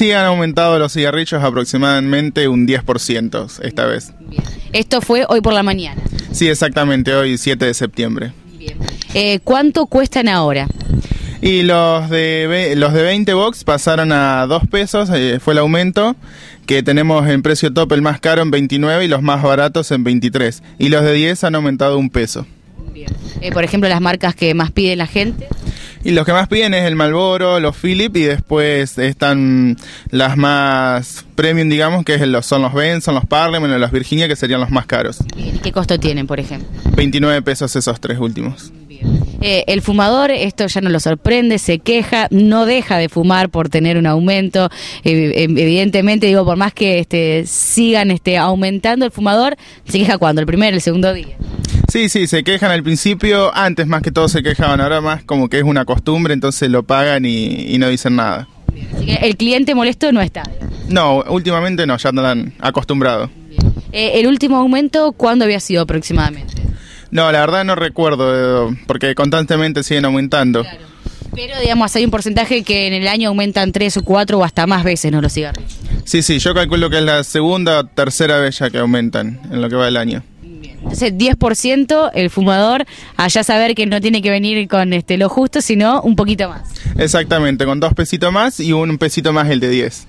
Sí, han aumentado los cigarrillos aproximadamente un 10% esta vez. Esto fue hoy por la mañana. Sí, exactamente, hoy 7 de septiembre. Eh, ¿Cuánto cuestan ahora? Y los de, los de 20 box pasaron a 2 pesos, eh, fue el aumento, que tenemos en precio top el más caro en 29 y los más baratos en 23. Y los de 10 han aumentado un peso. Eh, por ejemplo, las marcas que más pide la gente. Y los que más piden es el Malboro, los Philip y después están las más premium, digamos, que son los Benson, los Parliament o los Virginia, que serían los más caros. ¿Y qué costo tienen, por ejemplo? 29 pesos esos tres últimos. Eh, el fumador, esto ya no lo sorprende, se queja, no deja de fumar por tener un aumento. Eh, eh, evidentemente, digo, por más que este, sigan este, aumentando el fumador, se queja cuando, el primer, el segundo día. Sí, sí, se quejan al principio, antes más que todo se quejaban, ahora más como que es una costumbre, entonces lo pagan y, y no dicen nada. Así que el cliente molesto no está. No, últimamente no, ya están acostumbrados. Eh, el último aumento, ¿cuándo había sido aproximadamente? No, la verdad no recuerdo, porque constantemente siguen aumentando. Pero, digamos, hay un porcentaje que en el año aumentan tres o cuatro o hasta más veces, ¿no? Los cigarrillos. Sí, sí, yo calculo que es la segunda o tercera vez ya que aumentan en lo que va el año. Entonces, 10% el fumador, allá saber que no tiene que venir con este lo justo, sino un poquito más. Exactamente, con dos pesitos más y un pesito más el de 10.